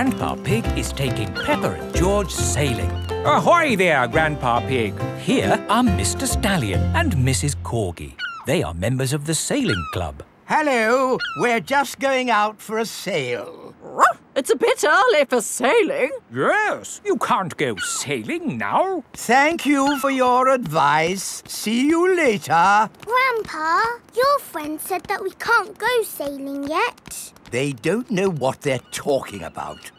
Grandpa Pig is taking Peppa and George sailing. Ahoy there, Grandpa Pig. Here are Mr Stallion and Mrs Corgi. They are members of the sailing club. Hello, we're just going out for a sail. It's a bit early for sailing. Yes, you can't go sailing now. Thank you for your advice. See you later. Grandpa, your friend said that we can't go sailing yet. They don't know what they're talking about.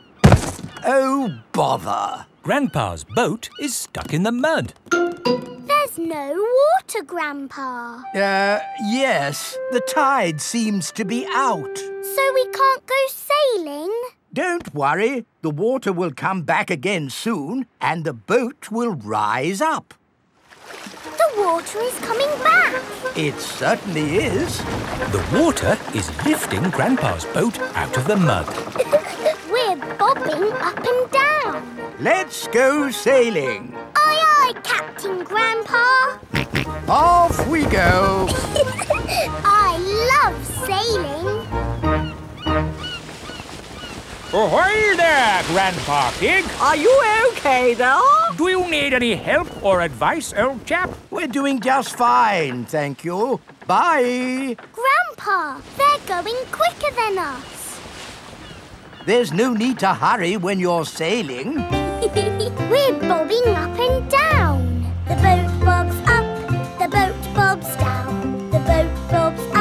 Oh, bother. Grandpa's boat is stuck in the mud. There's no water, Grandpa. Uh, yes, the tide seems to be out. So we can't go sailing? Don't worry, the water will come back again soon and the boat will rise up. The water is coming back. It certainly is. The water is lifting Grandpa's boat out of the mud. We're bobbing up and down. Let's go sailing. Aye, aye, Captain Grandpa. Off we go. I love sailing. Ahoy there, Grandpa Pig. Are you okay there? Do you need any help or advice, old chap? We're doing just fine, thank you. Bye. Grandpa, they're going quicker than us. There's no need to hurry when you're sailing. We're bobbing up and down. The boat bobs up, the boat bobs down. The boat bobs up,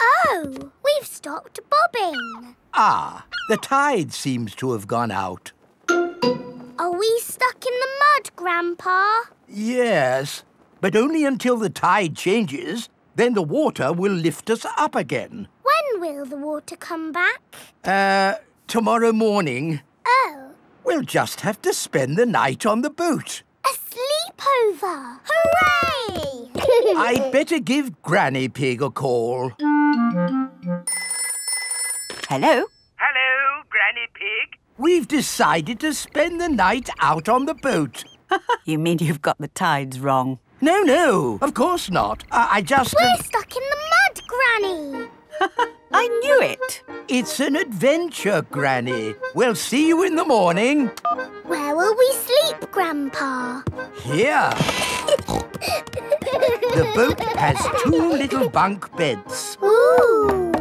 Oh, we've stopped bobbing. ah, the tide seems to have gone out. Are we stuck in the mud, Grandpa? Yes, but only until the tide changes. Then the water will lift us up again. When will the water come back? Uh, tomorrow morning. Oh, We'll just have to spend the night on the boat. A sleepover! Hooray! I'd better give Granny Pig a call. Hello? Hello, Granny Pig. We've decided to spend the night out on the boat. You mean you've got the tides wrong? No, no, of course not. I, I just... We're stuck in the mud, Granny! I knew it. It's an adventure, Granny. We'll see you in the morning. Where will we sleep, Grandpa? Here. The boat has two little bunk beds, Ooh!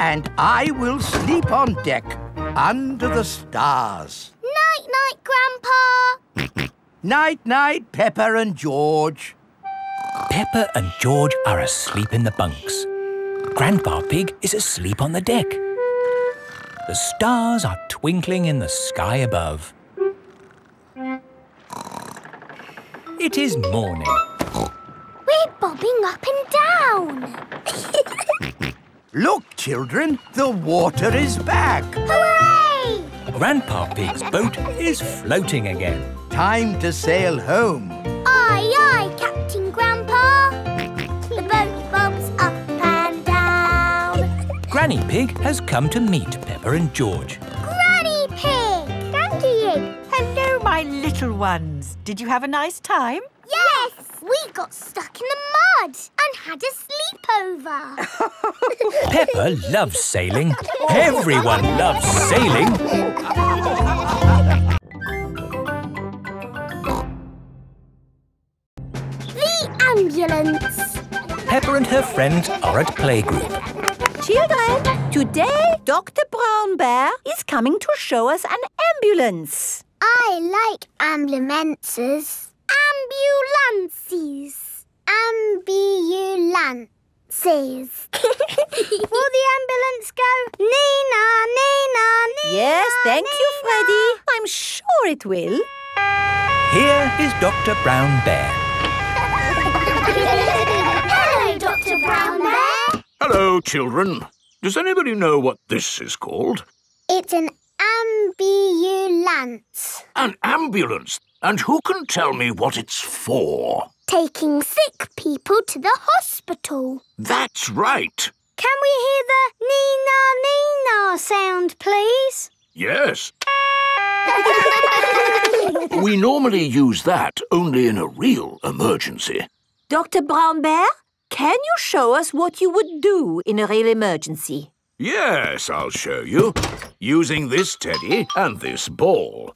and I will sleep on deck under the stars. Night-night, Grandpa! Night, night, Peppa and George. Peppa and George are asleep in the bunks. Grandpa Pig is asleep on the deck. The stars are twinkling in the sky above. It is morning. We're bobbing up and down. Look, children, the water is back. Hooray! Grandpa Pig's boat is floating again. Time to sail home. Aye, aye, Granny Pig has come to meet Peppa and George. Granny Pig! Thank you. Hello, my little ones. Did you have a nice time? Yes! We got stuck in the mud and had a sleepover. Peppa loves sailing. Everyone loves sailing. the ambulance. Peppa and her friends are at playgroup. Children, today Dr. Brown Bear is coming to show us an ambulance. I like ambulances. Ambulances. Ambulances. Will the ambulance go Nina, Nina, Nina? Yes, thank you, Nina? Freddy. I'm sure it will. here is Dr. Brown Bear. Hello, Dr. Brown Bear. Hello, children. Does anybody know what this is called? It's an ambulance. An ambulance. And who can tell me what it's for? Taking sick people to the hospital. That's right. Can we hear the Nina Nina sound, please? Yes. we normally use that only in a real emergency. Dr. Brown Bear, can you show us what you would do in a real emergency? Yes, I'll show you. Using this teddy and this ball.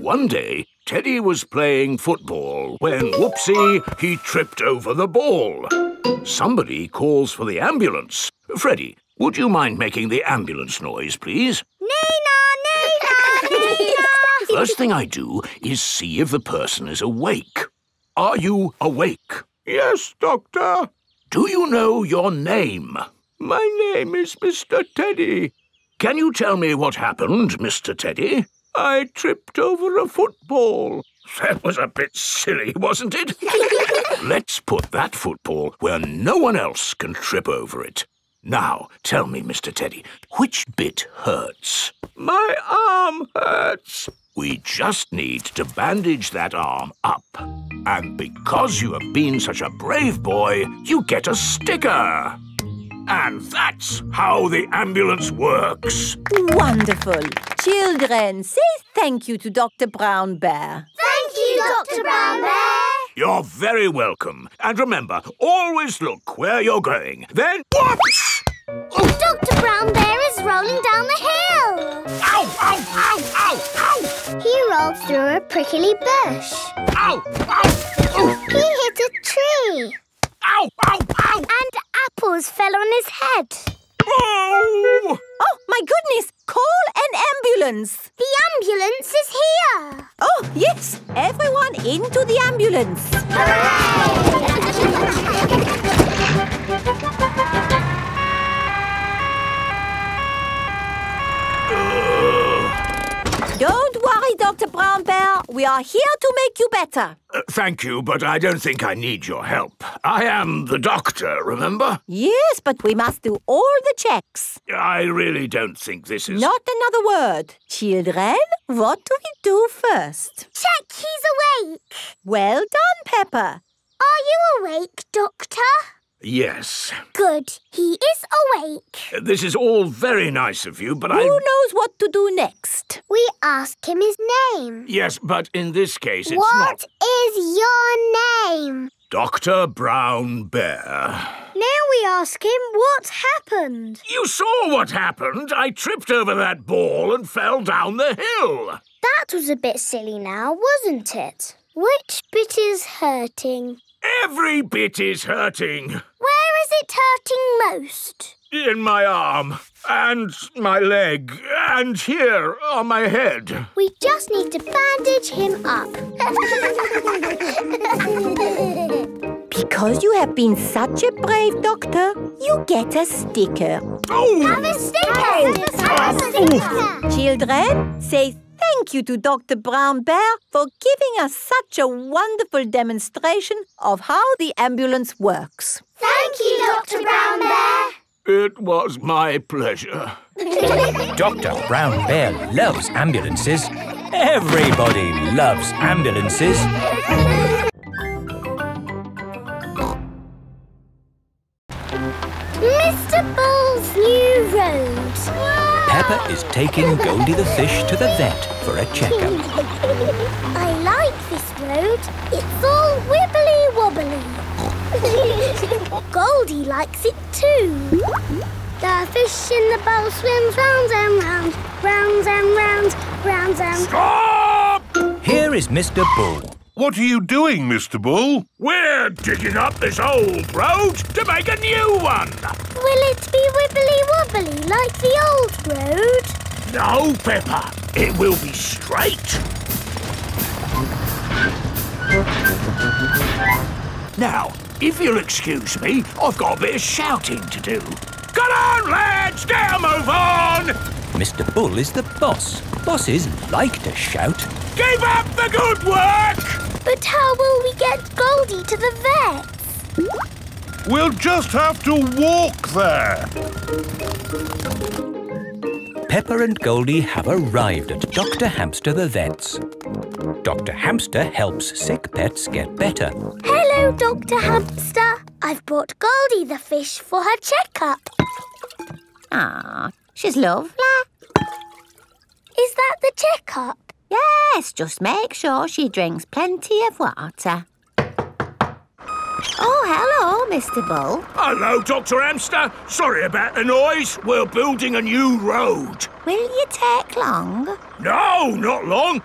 One day, Teddy was playing football when, whoopsie, he tripped over the ball. Somebody calls for the ambulance. Freddy, would you mind making the ambulance noise, please? Nina Nina Nina. First thing I do is see if the person is awake. Are you awake? Yes, Doctor. Do you know your name? My name is Mr. Teddy. Can you tell me what happened, Mr. Teddy? I tripped over a football. That was a bit silly, wasn't it? Let's put that football where no one else can trip over it. Now, tell me, Mr. Teddy, which bit hurts? My arm hurts. We just need to bandage that arm up. And because you have been such a brave boy, you get a sticker. And that's how the ambulance works. Wonderful. Children, say thank you to Dr. Brown Bear. Thank you, Dr. Brown Bear. You're very welcome. And remember, always look where you're going. Then, whoops! Dr. Brown Bear is rolling down the hill. Ow, ow, ow, ow, ow! He rolled through a prickly bush. Ow, ow! Ooh, He hit a tree. ow, ow, ow! And apples fell on his head. Oh! Oh, my goodness! Call an ambulance! The ambulance is here. Oh, yes! Everyone into the ambulance! Don't worry, Dr. Brown Bear. We are here to make you better. Uh, thank you, but I don't think I need your help. I am the doctor, remember? Yes, but we must do all the checks. I really don't think this is... Not another word. Children, what do we do first? Check he's awake. Well done, Peppa. Are you awake, Doctor? Yes. Good. He is awake. Uh, This is all very nice of you, but Who I... Who knows what to do next? We ask him his name. Yes, but in this case it's What not... is your name? Dr. Brown Bear. Now we ask him what happened. You saw what happened. I tripped over that ball and fell down the hill. That was a bit silly now, wasn't it? Which bit is hurting? Every bit is hurting. Where is it hurting most? In my arm, and my leg, and here on my head. We just need to bandage him up. Because you have been such a brave doctor, you get a sticker. Oh! Have a sticker! Oh! Have a sticker! Children, say thank you to Dr. Brown Bear for giving us such a wonderful demonstration of how the ambulance works. Thank you, Dr. Brown Bear. It was my pleasure. Dr. Brown Bear loves ambulances. Everybody loves ambulances. Mr. Bull's new road. Peppa is taking Goldie the fish to the vet for a checkup. I like this road. It's all wibbly wobbly. Goldie likes it too. The fish in the bowl swims round and round, round and round, round and Stop! Here is Mr. Bull. What are you doing, Mr. Bull? We're digging up this old road to make a new one. Will it be wibbly wobbly like the old road? No, Peppa. It will be straight. Now, if you'll excuse me, I've got a bit of shouting to do. Come on, lads! Get a move on! Mr. Bull is the boss. Bosses like to shout. Keep up the good work! But how will we get Goldie to the vet? We'll just have to walk there. Peppa and Goldie have arrived at Dr. Hamster the vet's. Dr. Hamster helps sick pets get better. Hello, Dr. Hamster. I've brought Goldie the fish for her checkup. Ah, she's lovely. Is that the checkup? Yes, just make sure she drinks plenty of water. Oh, hello, Mr. Bull. Hello, Dr. Hamster. Sorry about the noise. We're building a new road. Will you take long? No, not long.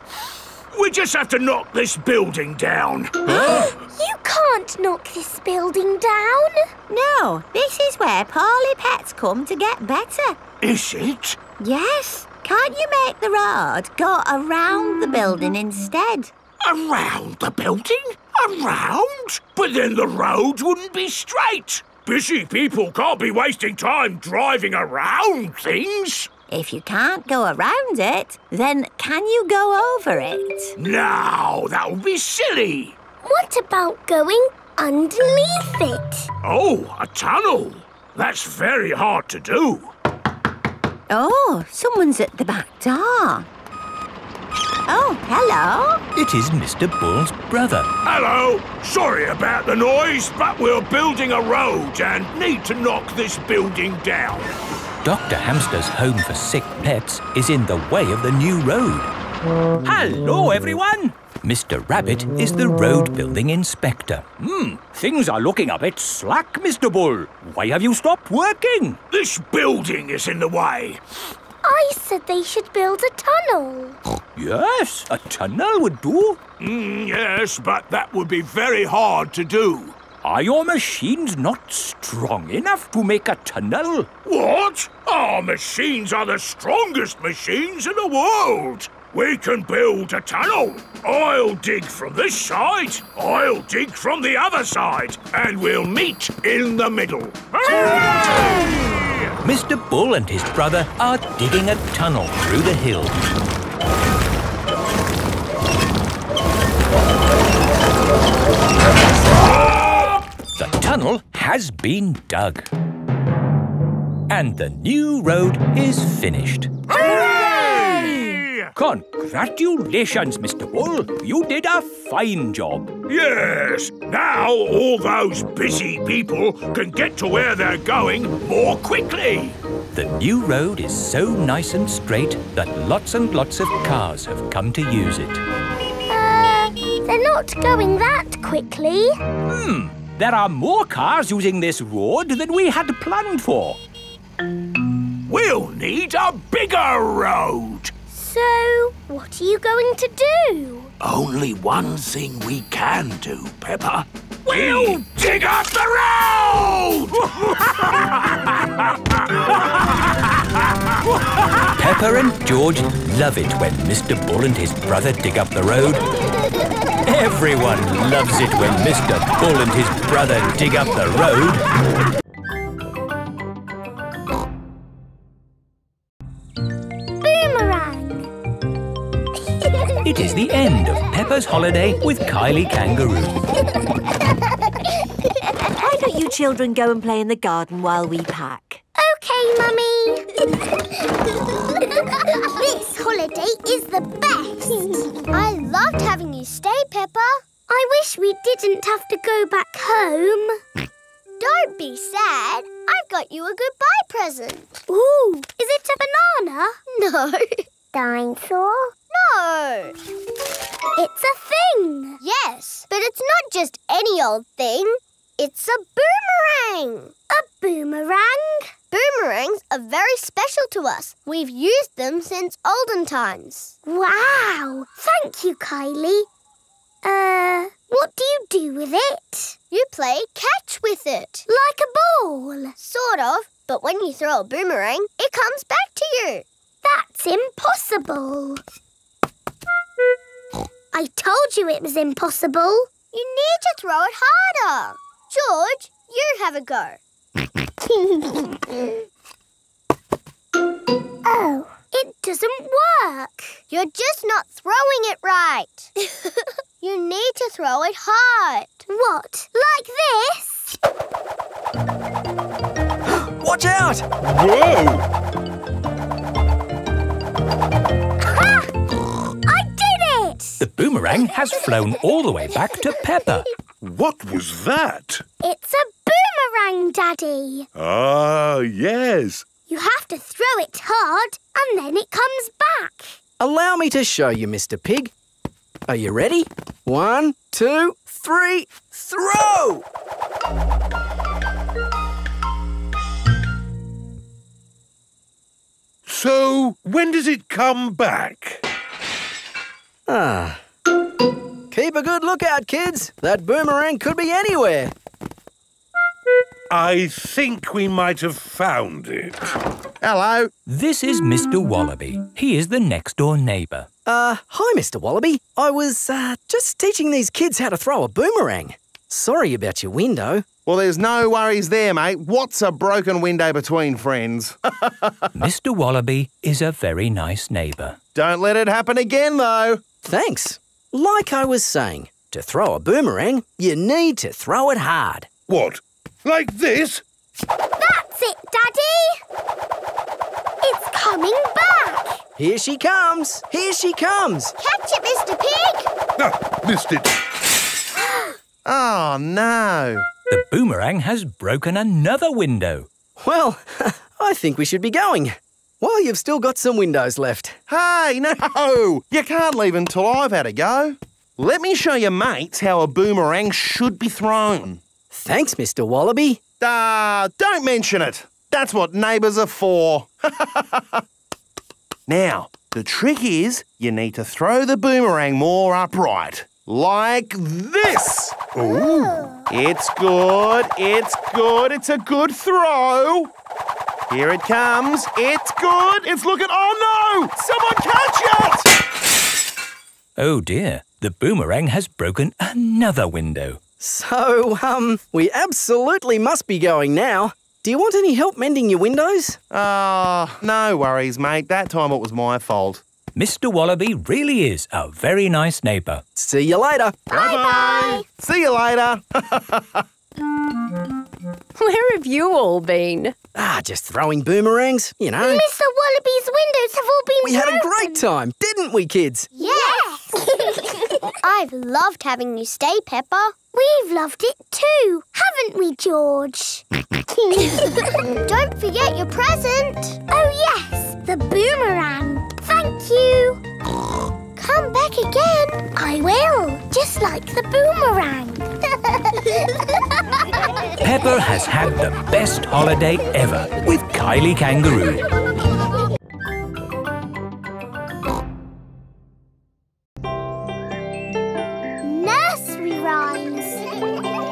We just have to knock this building down. You can't knock this building down. No, this is where poorly pets come to get better. Is it? Yes. Can't you make the road go around the building instead? Around the building? Around? But then the road wouldn't be straight. Busy people can't be wasting time driving around things. If you can't go around it, then can you go over it? No, that would be silly. What about going underneath it? Oh, a tunnel. That's very hard to do. Oh, someone's at the back door. Oh, hello. It is Mr. Bull's brother. Hello. Sorry about the noise, but we're building a road and need to knock this building down. Dr. Hamster's home for sick pets is in the way of the new road. Hello, everyone. Mr. Rabbit is the road building inspector. Hmm, things are looking a bit slack, Mr. Bull. Why have you stopped working? This building is in the way. I said they should build a tunnel. Yes, a tunnel would do. Mm, yes, but that would be very hard to do. Are your machines not strong enough to make a tunnel? What? Our machines are the strongest machines in the world. We can build a tunnel. I'll dig from this side, I'll dig from the other side, and we'll meet in the middle. Hooray! Mr. Bull and his brother are digging a tunnel through the hill. The tunnel has been dug. And the new road is finished. Hooray! Congratulations, Mr. Bull. You did a fine job. Yes, now all those busy people can get to where they're going more quickly. The new road is so nice and straight that lots and lots of cars have come to use it. Uh, they're not going that quickly. Hmm, there are more cars using this road than we had planned for. We'll need a bigger road. So, what are you going to do? Only one thing we can do, Peppa. We'll dig up the road! Peppa and George love it when Mr. Bull and his brother dig up the road. Everyone loves it when Mr. Bull and his brother dig up the road. It is the end of Peppa's holiday with Kylie Kangaroo. Why don't you children go and play in the garden while we pack? Okay, Mummy. this holiday is the best. I loved having you stay, Peppa. I wish we didn't have to go back home. Don't be sad. I've got you a goodbye present. Ooh, is it a banana? No. Dinosaur? No. It's a thing. Yes, but it's not just any old thing. It's a boomerang. A boomerang? Boomerangs are very special to us. We've used them since olden times. Wow! Thank you, Kylie. Uh, what do you do with it? You play catch with it. Like a ball? Sort of, but when you throw a boomerang, it comes back to you. That's impossible. I told you it was impossible. You need to throw it harder. George, you have a go. oh, it doesn't work. You're just not throwing it right. you need to throw it hard. What? Like this? Watch out! Whoa! The boomerang has flown all the way back to Peppa. What was that? It's a boomerang, Daddy. Ah, yes. You have to throw it hard and then it comes back. Allow me to show you, Mr. Pig. Are you ready? One, two, three, throw! So, when does it come back? Ah. Keep a good lookout, kids. That boomerang could be anywhere. I think we might have found it. Hello. This is Mr. Wallaby. He is the next door neighbour. Uh, hi, Mr. Wallaby. I was, uh, just teaching these kids how to throw a boomerang. Sorry about your window. Well, there's no worries there, mate. What's a broken window between friends? Mr. Wallaby is a very nice neighbour. Don't let it happen again, though. Thanks. Like I was saying, to throw a boomerang, you need to throw it hard. What? Like this? That's it, Daddy. It's coming back. Here she comes. Here she comes. Catch it, Mr. Pig. Ah, missed it. Oh, no. The boomerang has broken another window. Well, I think we should be going. Well, you've still got some windows left. Hey, no! You can't leave until I've had a go. Let me show your mates how a boomerang should be thrown. Thanks, Mr. Wallaby. Ah, don't mention it. That's what neighbours are for. now, the trick is you need to throw the boomerang more upright. Like this. Ooh. It's good. It's good. It's a good throw. Here it comes. It's good. It's looking. Oh no! Someone catch it! Oh dear, the boomerang has broken another window. So, um, we absolutely must be going now. Do you want any help mending your windows? Ah, no worries, mate. That time it was my fault. Mr. Wallaby really is a very nice neighbour. See you later. Bye-bye. See you later. Where have you all been? Ah, just throwing boomerangs, you know. Mr. Wallaby's windows have all been We had a great time, didn't we, kids? Yes! I've loved having you stay, Peppa. We've loved it too, haven't we, George? Don't forget your present. Oh, yes, the boomerang. Thank you. Come back again. I will, just like the boomerang. Peppa has had the best holiday ever with Kylie Kangaroo. Nursery rhymes.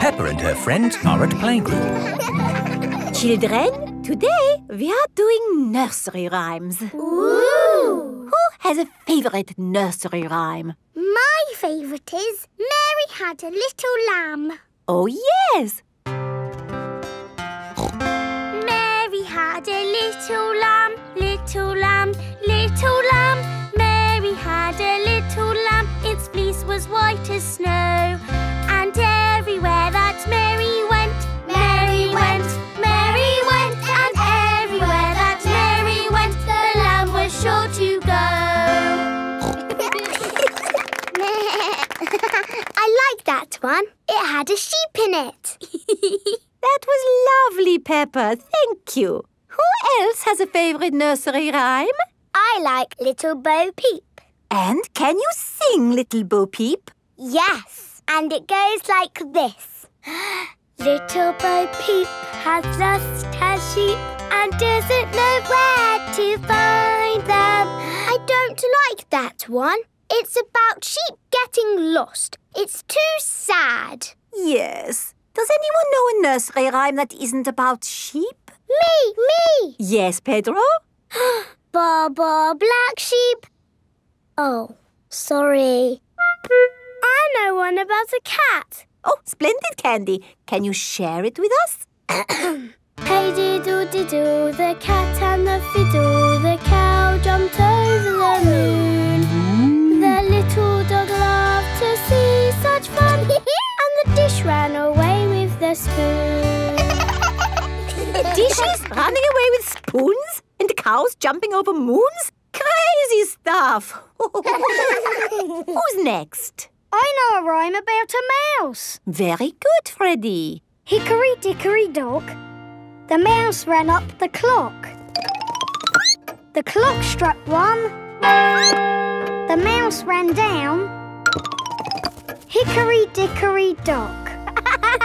Peppa and her friends are at playgroup. Children, today we are doing nursery rhymes. Ooh. Who has a favorite nursery rhyme? My favourite is Mary had a little lamb. Oh, yes. Mary had a little lamb, little lamb, little lamb. Mary had a little lamb, its fleece was white as snow. And everywhere that Mary one. It had a sheep in it. That was lovely, Peppa. Thank you. Who else has a favorite nursery rhyme? I like Little Bo Peep. And can you sing, Little Bo Peep? Yes, and it goes like this. Little Bo Peep has lost her sheep and doesn't know where to find them. I don't like that one. It's about sheep getting lost. It's too sad. Yes. Does anyone know a nursery rhyme that isn't about sheep? Me, me. Yes, Pedro? Baba Black Sheep. Oh, sorry. I know one about a cat. Oh, splendid, Candy. Can you share it with us? Hey diddle diddle, the cat and the fiddle, the cow jumped over the moon. Spoon. Dishes running away with spoons and cows jumping over moons? Crazy stuff. Who's next? I know a rhyme about a mouse. Very good, Freddy. Hickory dickory dock, the mouse ran up the clock. The clock struck one, the mouse ran down. Hickory dickory dock.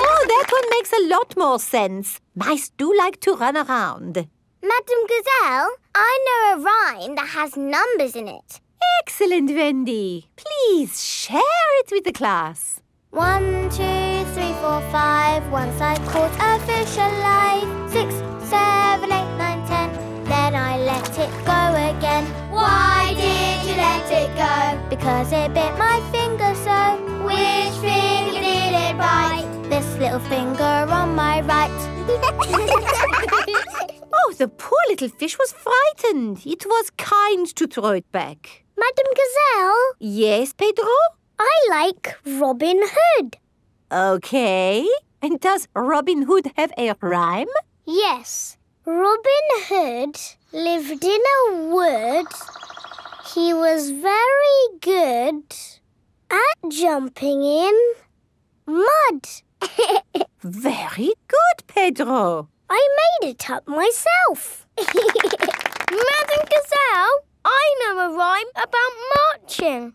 Oh, that one makes a lot more sense. Mice do like to run around. Madam Gazelle, I know a rhyme that has numbers in it. Excellent, Wendy. Please share it with the class. One, two, three, four, five. Once I caught a fish alive. Six, seven, eight, nine, ten. Then I let it go again. Why did you let it go? Because it bit my finger so. Which finger did it bite? This little finger on my right. Oh, the poor little fish was frightened. It was kind to throw it back. Madam Gazelle, Yes, Pedro? I like Robin Hood. Okay. And does Robin Hood have a rhyme? Yes, Robin Hood lived in a wood. He was very good at jumping in mud. Very good, Pedro. I made it up myself. Madam Gazelle, I know a rhyme about marching.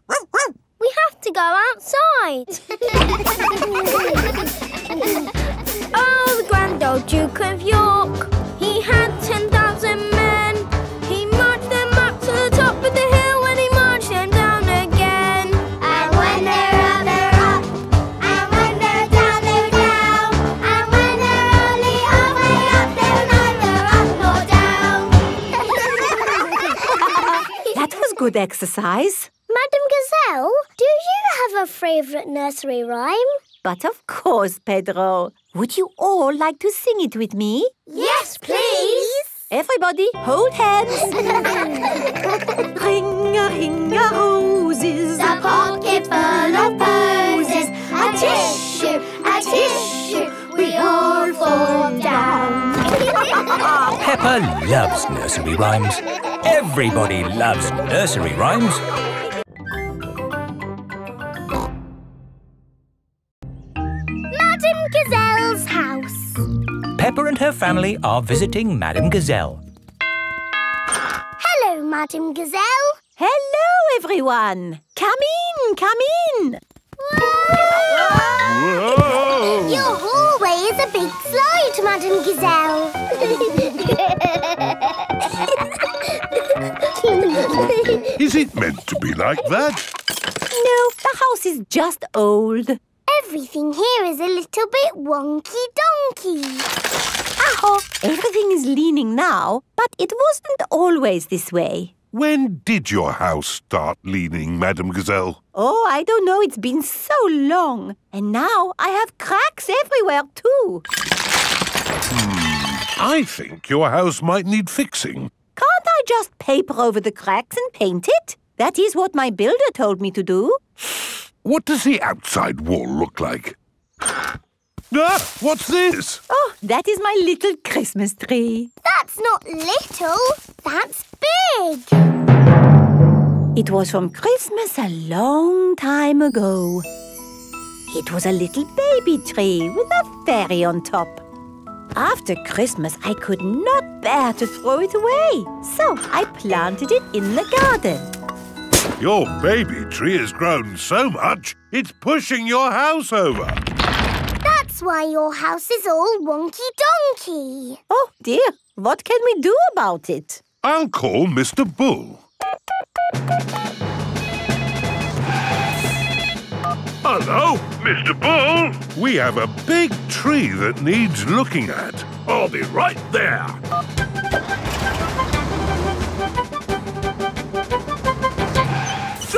We have to go outside. oh, the grand old Duke of York. He had 10,000 men. He marched them up to the top of the hill and he marched them down again. And when they're up, they're up. And when they're down, they're down. And when they're only halfway up, they're neither up nor down. That was good exercise. Madam Gazelle, do you have a favourite nursery rhyme? But of course, Pedro. Would you all like to sing it with me? Yes, please. Everybody, hold hands. ring a ring a roses. A pocket full of posies, a tissue, a tissue, we all fall down. Peppa loves nursery rhymes. Everybody loves nursery rhymes. Gazelle's house. Peppa and her family are visiting Madame Gazelle. Hello, Madame Gazelle. Hello, everyone. Come in, come in. Your hallway is a big slide, Madame Gazelle. Is it meant to be like that? No, the house is just old. Everything here is a little bit wonky donkey. Aho, everything is leaning now, but it wasn't always this way. When did your house start leaning, Madame Gazelle? Oh, I don't know, it's been so long. And now I have cracks everywhere too. Hmm. I think your house might need fixing. Can't I just paper over the cracks and paint it? That is what my builder told me to do. What does the outside wall look like? Ah, what's this? Oh, that is my little Christmas tree. That's not little, that's big. It was from Christmas a long time ago. It was a little baby tree with a fairy on top. After Christmas, I could not bear to throw it away, so I planted it in the garden. Your baby tree has grown so much, it's pushing your house over. That's why your house is all wonky donkey. Oh dear, what can we do about it? I'll call Mr. Bull. Hello? Mr. Bull? We have a big tree that needs looking at. I'll be right there.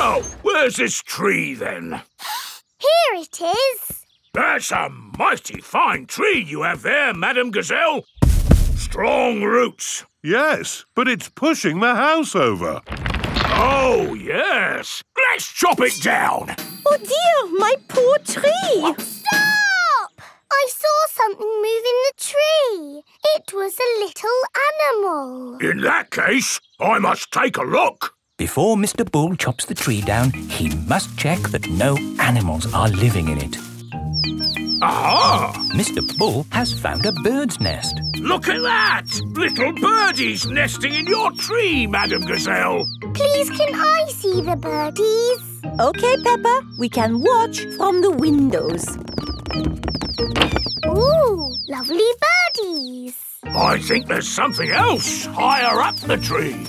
So, where's this tree then? Here it is. That's a mighty fine tree you have there, Madame Gazelle. Strong roots. Yes, but it's pushing the house over. Oh, yes. Let's chop it down. Oh dear, my poor tree! Stop! I saw something move in the tree. It was a little animal. In that case, I must take a look. Before Mr. Bull chops the tree down, he must check that no animals are living in it. Aha! Mr. Bull has found a bird's nest. Look at that! Little birdies nesting in your tree, Madam Gazelle. Please, can I see the birdies? Okay, Peppa, we can watch from the windows. Ooh, lovely birdies. I think there's something else higher up the tree.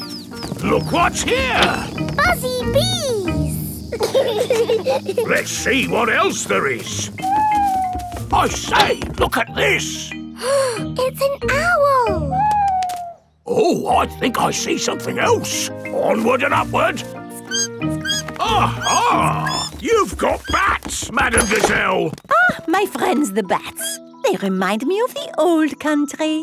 Look what's here! Buzzy bees. Let's see what else there is. I say, look at this. it's an owl. Oh, I think I see something else. Onward and upward. Aha! You've got bats, Madame Gazelle. Ah, my friends the bats. They remind me of the old country.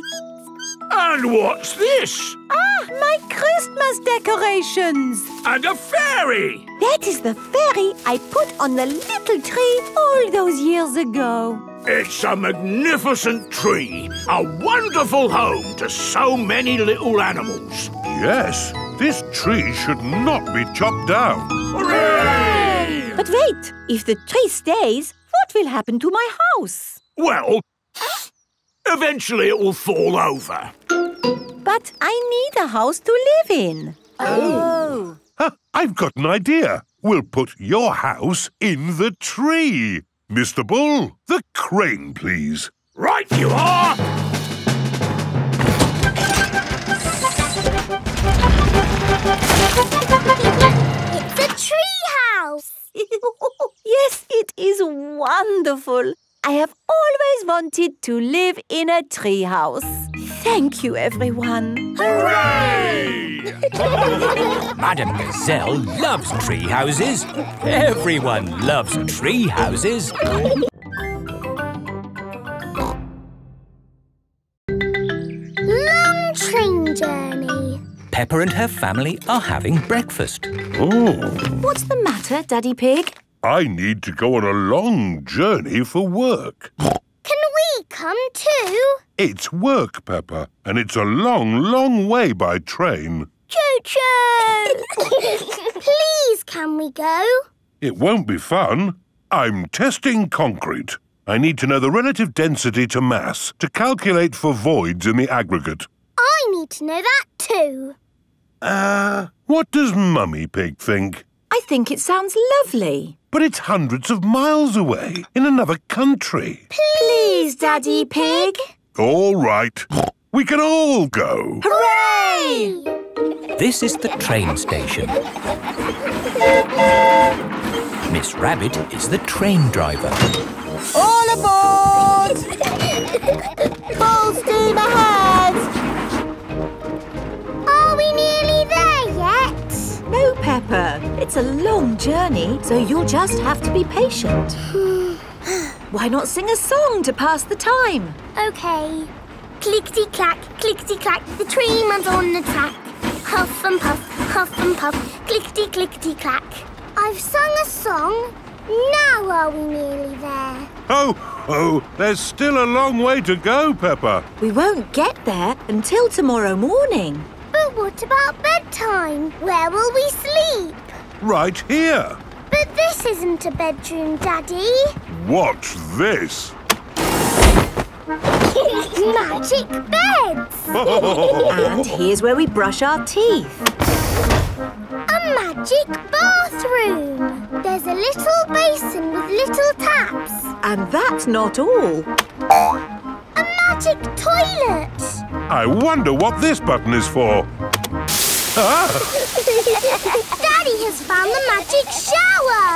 And what's this? Ah, my Christmas decorations. And a fairy. That is the fairy I put on the little tree all those years ago. It's a magnificent tree, a wonderful home to so many little animals. Yes, this tree should not be chopped down. Hooray! But wait, if the tree stays, what will happen to my house? Well, eventually it will fall over. But I need a house to live in. Oh. Huh, I've got an idea. We'll put your house in the tree. Mr. Bull, the crane, please. Right you are! It's a tree house. yes, it is wonderful. I have always wanted to live in a tree house. Thank you, everyone. Hooray! Madam Gazelle loves tree houses. Everyone loves tree houses. Long train journey. Peppa and her family are having breakfast. Oh, What's the matter, Daddy Pig? I need to go on a long journey for work. Can we come too? It's work, Peppa, and it's a long, long way by train. Choo-choo! Please, can we go? It won't be fun. I'm testing concrete. I need to know the relative density to mass to calculate for voids in the aggregate. I need to know that too. Uh, what does Mummy Pig think? I think it sounds lovely. But it's hundreds of miles away, in another country. Please, Daddy Pig. All right. We can all go. Hooray! This is the train station. Miss Rabbit is the train driver. All aboard! Full steam ahead! Peppa. It's a long journey, so you'll just have to be patient. Why not sing a song to pass the time? Okay. Clickety clack, clickety clack, the train runs on the track. Huff and puff, huff and puff, clickety clickety clack. I've sung a song. Now are we nearly there? Oh, oh, there's still a long way to go, Peppa. We won't get there until tomorrow morning. But what about bedtime? Where will we sleep? Right here. But this isn't a bedroom, Daddy. Watch this. Magic beds! And here's where we brush our teeth. A magic bathroom! There's a little basin with little taps. And that's not all. A magic toilet! I wonder what this button is for. Ah, Daddy has found the magic shower!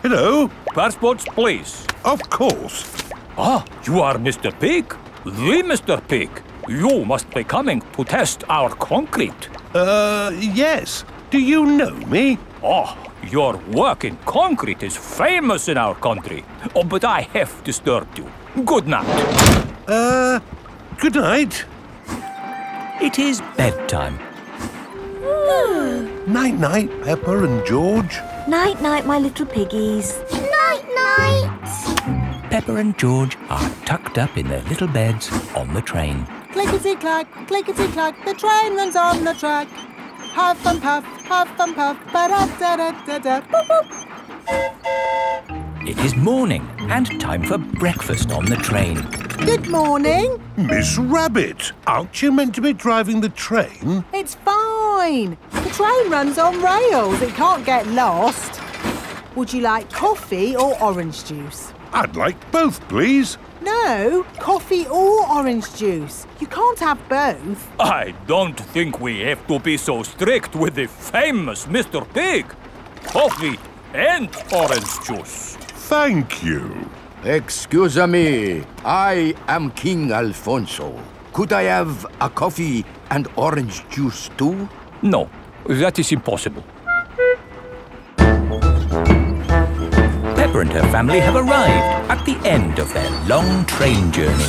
hello. Passports, please. Of course. Ah, you are Mr. Pig? The Mr. Pig. You must be coming to test our concrete. Uh, yes. Do you know me? Oh, your work in concrete is famous in our country. Oh, but I have disturbed you. Good night. Uh, good night. It is bedtime. Night, night, Peppa and George. Night, night, my little piggies. Night, night! Peppa and George are tucked up in their little beds on the train. Clickety clack, clickety clack, the train runs on the track. Huff and puff, huff and puff, ba da da da da da, boop boop. It is morning and time for breakfast on the train. Good morning. Miss Rabbit, aren't you meant to be driving the train? It's fine. The train runs on rails. It can't get lost. Would you like coffee or orange juice? I'd like both, please. No, coffee or orange juice. You can't have both. I don't think we have to be so strict with the famous Mr. Pig. Coffee and orange juice. Thank you. Excuse me, I am King Alfonso. Could I have a coffee and orange juice too? No, that is impossible. Peppa and her family have arrived at the end of their long train journey.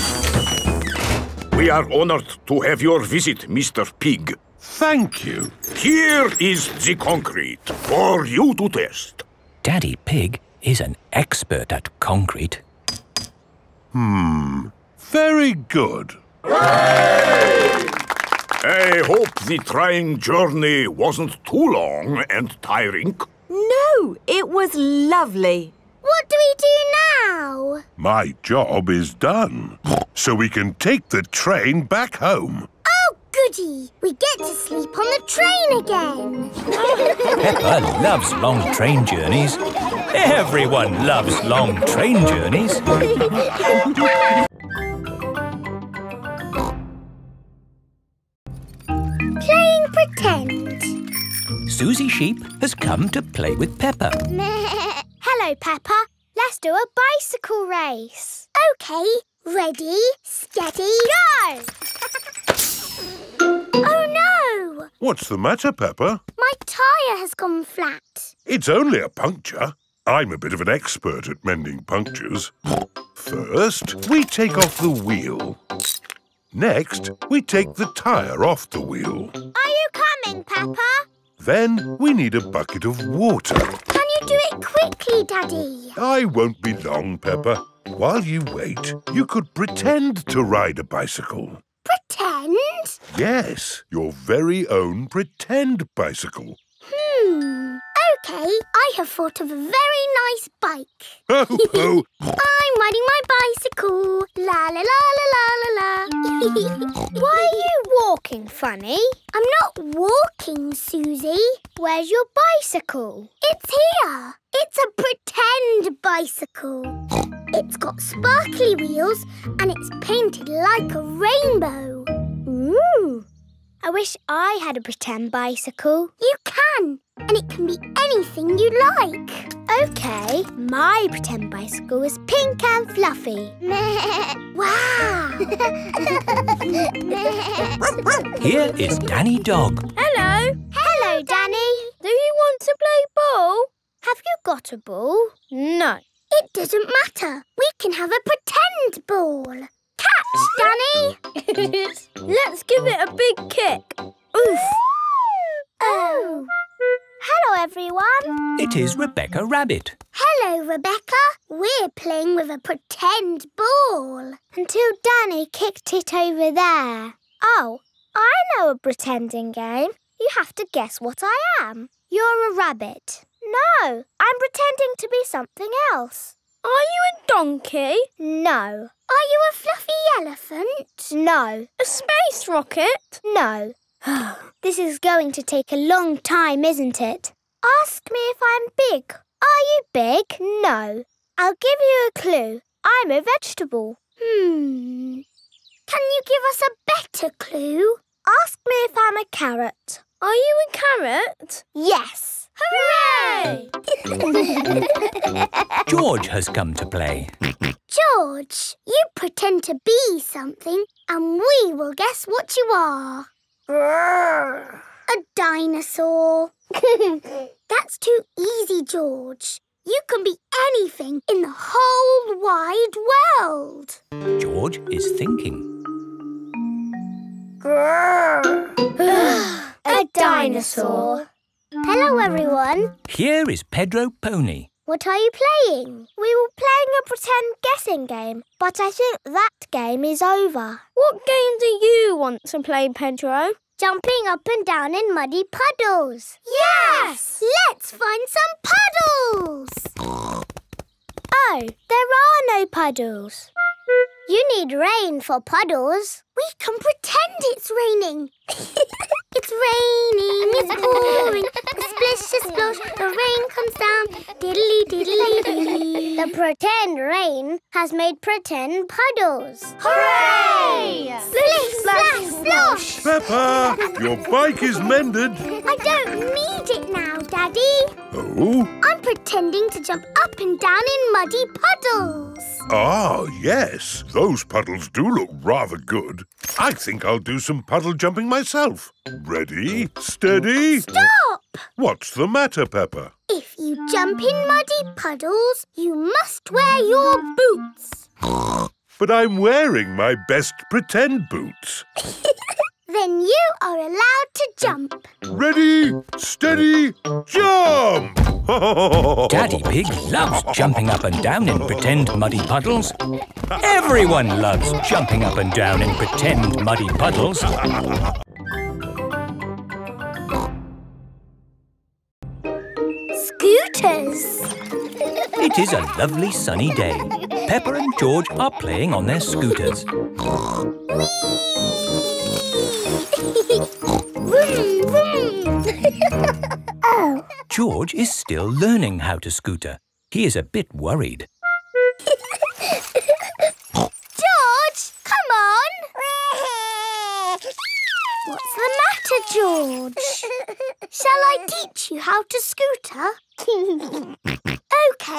We are honored to have your visit, Mr. Pig. Thank you. Here is the concrete for you to test. Daddy Pig is an expert at concrete. Hmm. Very good. I hope the trying journey wasn't too long and tiring. No, it was lovely. What do we do now? My job is done. So we can take the train back home. Oh, goody! We get to sleep on the train again. Peppa loves long train journeys. Everyone loves long train journeys. Playing pretend. Suzy Sheep has come to play with Peppa. Hello, Peppa. Let's do a bicycle race. OK, ready, steady, go! oh no! What's the matter, Peppa? My tyre has gone flat. It's only a puncture. I'm a bit of an expert at mending punctures. First, we take off the wheel. Next, we take the tyre off the wheel. Are you coming, Peppa? Then we need a bucket of water. Do it quickly, Daddy? I won't be long, Peppa. While you wait, you could pretend to ride a bicycle. Pretend? Yes, your very own pretend bicycle. Hmm. OK, I have thought of a very nice bike. Ho, oh, ho! Oh. I'm riding my bicycle. La la la la la la la. Why are you walking funny? I'm not walking, Suzy. Where's your bicycle? It's here. It's a pretend bicycle. It's got sparkly wheels and it's painted like a rainbow. Ooh. I wish I had a pretend bicycle. You can, and it can be anything you like. OK, my pretend bicycle is pink and fluffy. wow! Here is Danny Dog. Hello. Hello, Danny. Do you want to play ball? Have you got a ball? No. It doesn't matter. We can have a pretend ball. Catch, Danny! Let's give it a big kick. Oof! Oh! Hello, everyone. It is Rebecca Rabbit. Hello, Rebecca. We're playing with a pretend ball. Until Danny kicked it over there. Oh, I know a pretending game. You have to guess what I am. You're a rabbit. No, I'm pretending to be something else. Are you a donkey? No. Are you a fluffy elephant? No. A space rocket? No. this is going to take a long time, isn't it? Ask me if I'm big. Are you big? No. I'll give you a clue. I'm a vegetable. Hmm. Can you give us a better clue? Ask me if I'm a carrot. Are you a carrot? Yes. Hooray! George has come to play. George, you pretend to be something and we will guess what you are. A dinosaur. That's too easy, George. You can be anything in the whole wide world. George is thinking. A dinosaur. Hello, everyone. Here is Pedro Pony. What are you playing? We were playing a pretend guessing game, but I think that game is over. What game do you want to play, Pedro? Jumping up and down in muddy puddles. Yes! Let's find some puddles! oh, there are no puddles. You need rain for puddles. We can pretend it's raining. it's raining, it's pouring. Splish, a splosh, the rain comes down. Diddly, diddly, dee. The pretend rain has made pretend puddles. Hooray! Splish, splash, splosh. Peppa, your bike is mended. I don't need it now, Daddy. Oh? I'm pretending to jump up and down in muddy puddles. Ah, yes. Those puddles do look rather good. I think I'll do some puddle jumping myself. Ready? Oh, Steady? Stop! What's the matter, Peppa? If you jump in muddy puddles, you must wear your boots. But I'm wearing my best pretend boots. Then you are allowed to jump. Ready? Steady? Jump! Daddy Pig loves jumping up and down in pretend muddy puddles. Everyone loves jumping up and down in pretend muddy puddles. Scooters. It is a lovely sunny day. Peppa and George are playing on their scooters. George is still learning how to scooter. He is a bit worried. George, come on. What's the matter, George? Shall I teach you how to scooter? OK,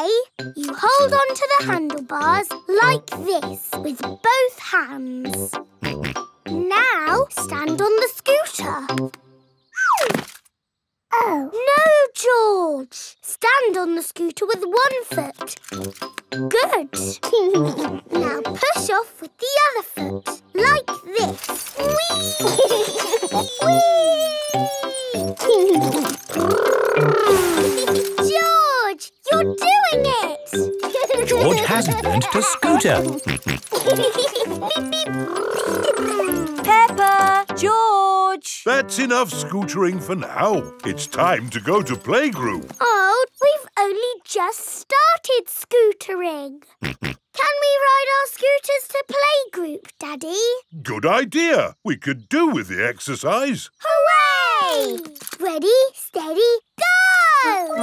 you hold on to the handlebars like this with both hands. Now stand on the scooter. Oh. No, George. Stand on the scooter with one foot. Good. now push off with the other foot, like this. George, you're doing it. George has learned to scooter. Peppa! George! That's enough scootering for now. It's time to go to playgroup. Oh, we've only just started scootering. Can we ride our scooters to playgroup, Daddy? Good idea. We could do with the exercise. Hooray! Ready, steady, go!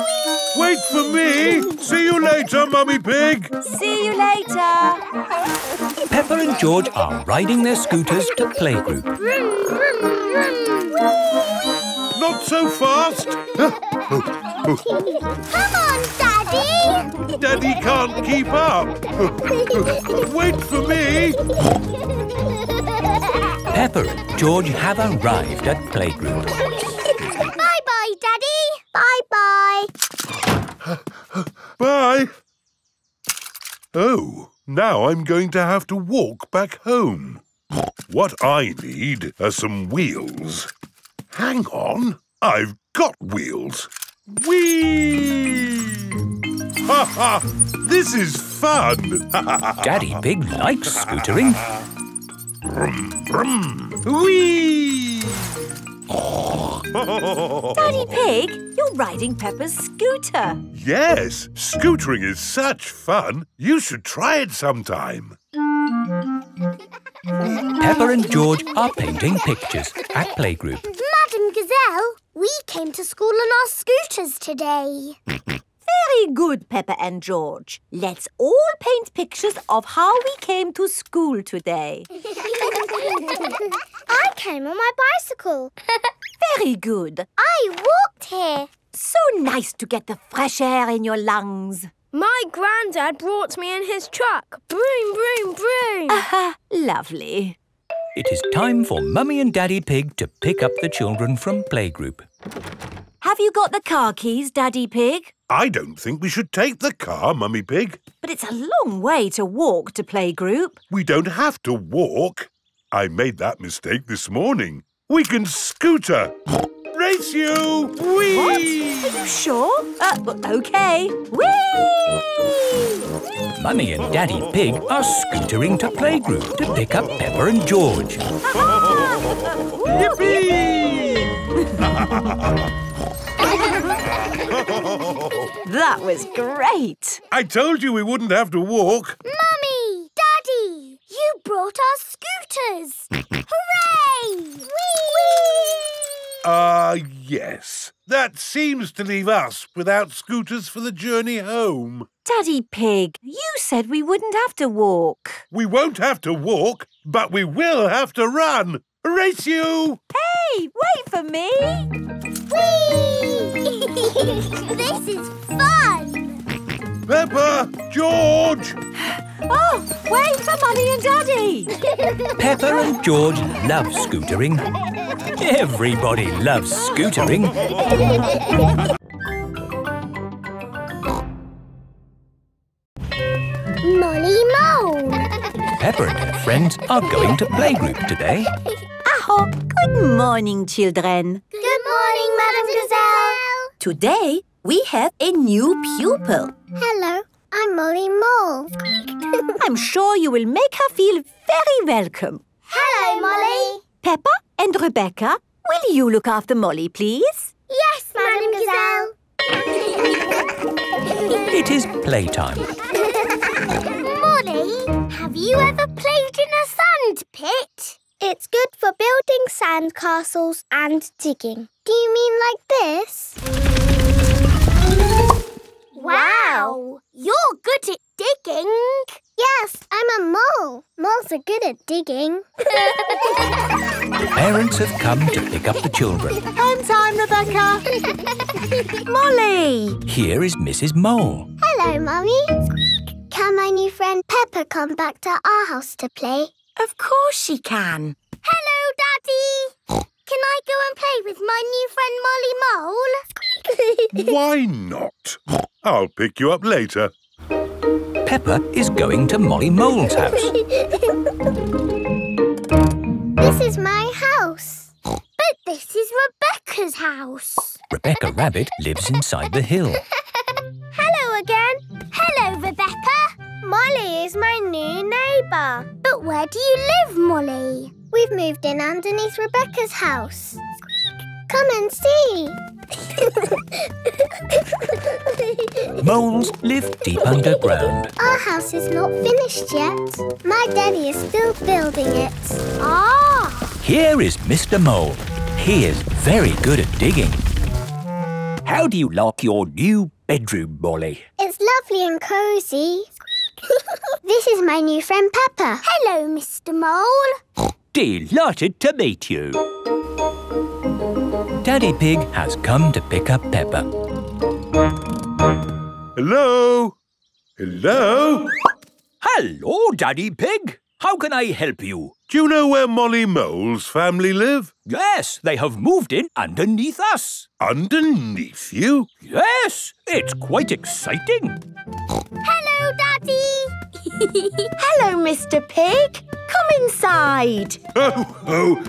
Wait for me. See you later, Mummy Pig. See you later. Peppa and George are riding their scooters to playgroup. Not so fast. Come on, Daddy! Daddy can't keep up. Wait for me. Peppa and George have arrived at playgroup. Bye-bye, Daddy. Bye-bye. Oh, now I'm going to have to walk back home. What I need are some wheels. Hang on, I've got wheels. Whee! Ha ha! This is fun! Daddy Pig likes scootering. Brum, brum. Whee! Daddy Pig, you're riding Peppa's scooter. Yes, scootering is such fun. You should try it sometime. Peppa and George are painting pictures at playgroup. Madam Gazelle, we came to school on our scooters today. Very good, Peppa and George. Let's all paint pictures of how we came to school today. I came on my bicycle. Very good. I walked here. So nice to get the fresh air in your lungs. My granddad brought me in his truck. Broom, broom, broom. Aha, lovely. It is time for Mummy and Daddy Pig to pick up the children from playgroup. Have you got the car keys, Daddy Pig? I don't think we should take the car, Mummy Pig. But it's a long way to walk to playgroup. We don't have to walk. I made that mistake this morning. We can scooter. race you! Whee! What? Are you sure? Uh, okay. Whee! Mummy and Daddy Pig are scootering to playgroup to pick up Peppa and George. That was great. I told you we wouldn't have to walk. Mummy! Daddy! You brought our scooters! Hooray! Whee! Ah, yes. That seems to leave us without scooters for the journey home. Daddy Pig, you said we wouldn't have to walk. We won't have to walk, but we will have to run. Race you! Hey, wait for me. Whee! this is fun! Peppa! George! Oh, wait for Mummy and Daddy. Peppa and George love scootering. Everybody loves scootering. Molly Mole! Peppa and her friends are going to playgroup today. Aho, good morning, children. Good morning, Madame Gazelle! Today, we have a new pupil. Hello, I'm Molly Mole. I'm sure you will make her feel very welcome. Hello, Molly. Peppa and Rebecca, will you look after Molly, please? Yes, Madame Gazelle. It is playtime. Molly, have you ever played in a sand pit? It's good for building sand castles and digging. Do you mean like this? Wow! You're good at digging. Yes, I'm a mole. Moles are good at digging. Parents have come to pick up the children. Home time, Rebecca. Molly! Here is Mrs. Mole. Hello, Mummy. Can my new friend Peppa come back to our house to play? Of course she can. Hello, Daddy. Can I go and play with my new friend Molly Mole? Why not? I'll pick you up later. Peppa is going to Molly Mole's house. this is my house. But this is Rebecca's house. Rebecca Rabbit lives inside the hill. Hello again. Hello, Rebecca. Molly is my new neighbour. But where do you live, Molly? We've moved in underneath Rebecca's house. Squeak. Come and see. Moles live deep underground. Our house is not finished yet. My daddy is still building it. Ah! Here is Mr. Mole. He is very good at digging. How do you like your new bedroom, Molly? It's lovely and cosy. this is my new friend Peppa. Hello, Mr. Mole. Delighted to meet you. Daddy Pig has come to pick up Peppa. Hello? Hello? Hello, Daddy Pig. How can I help you? Do you know where Molly Mole's family live? Yes, they have moved in underneath us. Underneath you? Yes, it's quite exciting. Hello, Daddy. Hello, Mr. Pig. Come inside. Oh, oh,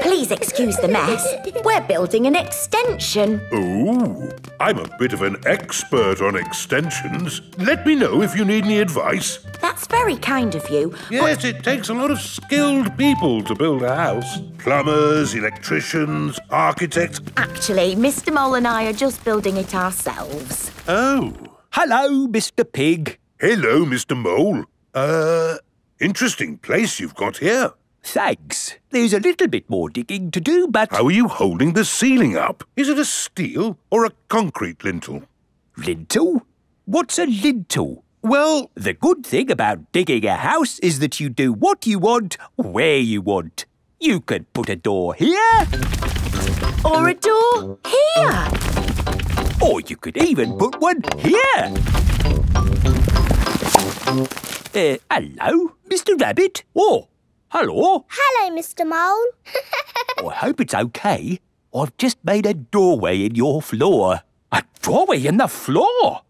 Please excuse the mess. We're building an extension. oh. I'm a bit of an expert on extensions. Let me know if you need any advice. That's very kind of you. Yes, it takes a lot of skilled people to build a house. Plumbers, electricians, architects. Actually, Mr. Mole and I are just building it ourselves. Oh. Hello, Mr. Pig. Hello, Mr. Mole. Uh, interesting place you've got here. Thanks. There's a little bit more digging to do, but... How are you holding the ceiling up? Is it a steel or a concrete lintel? Lintel? What's a lintel? Well, The good thing about digging a house is that you do what you want, where you want. You can put a door here, Or a door here. Or you could even put one here. Uh, hello, Mr. Rabbit. Oh, hello. Hello, Mr. Mole. I hope it's okay. I've just made a doorway in your floor. A doorway in the floor?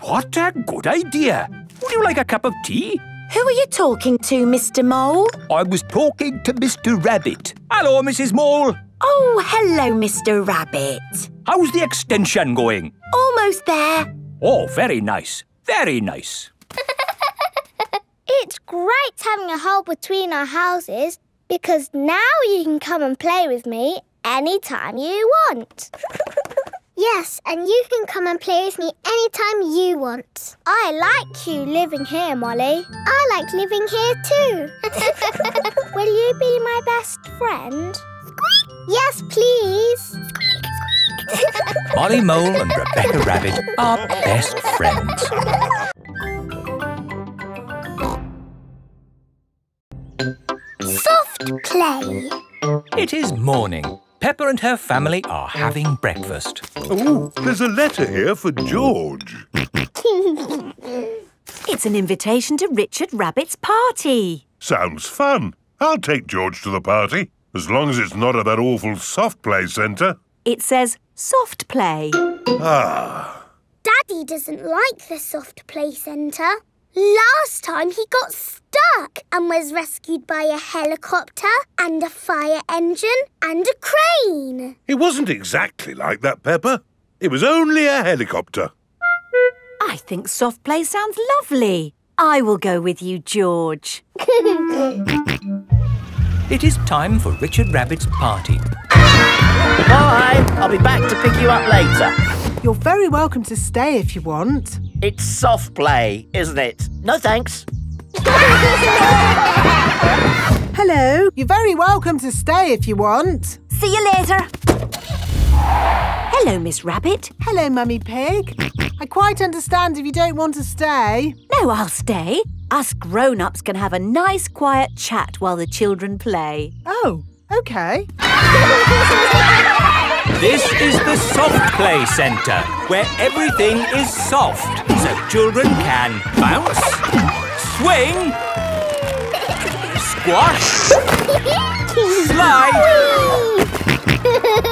What a good idea. Would you like a cup of tea? Who are you talking to, Mr. Mole? I was talking to Mr. Rabbit. Hello, Mrs. Mole. Oh, hello, Mr. Rabbit. How's the extension going? Almost there. Oh, very nice. Very nice. It's great having a hole between our houses because now you can come and play with me anytime you want. yes, and you can come and play with me anytime you want. I like you living here, Molly. I like living here too. Will you be my best friend? Yes, please. Molly Mole and Rebecca Rabbit are best friends. Soft play. It is morning. Peppa and her family are having breakfast. Oh, there's a letter here for George. It's an invitation to Richard Rabbit's party. Sounds fun. I'll take George to the party, as long as it's not at that awful soft play centre. It says soft play. Ah, Daddy doesn't like the soft play centre. Last time he got stuck and was rescued by a helicopter and a fire engine and a crane. it wasn't exactly like that, Peppa. It was only a helicopter. I think soft play sounds lovely. I will go with you, George. It is time for Richard Rabbit's party. Bye! I'll be back to pick you up later. You're very welcome to stay if you want. It's soft play, isn't it? No thanks. Hello. You're very welcome to stay if you want. See you later. Hello, Miss Rabbit. Hello, Mummy Pig. I quite understand if you don't want to stay. No, I'll stay. Us grown-ups can have a nice quiet chat while the children play. Oh, okay. This is the Soft Play Centre, where everything is soft, so children can bounce, swing, squash, slide,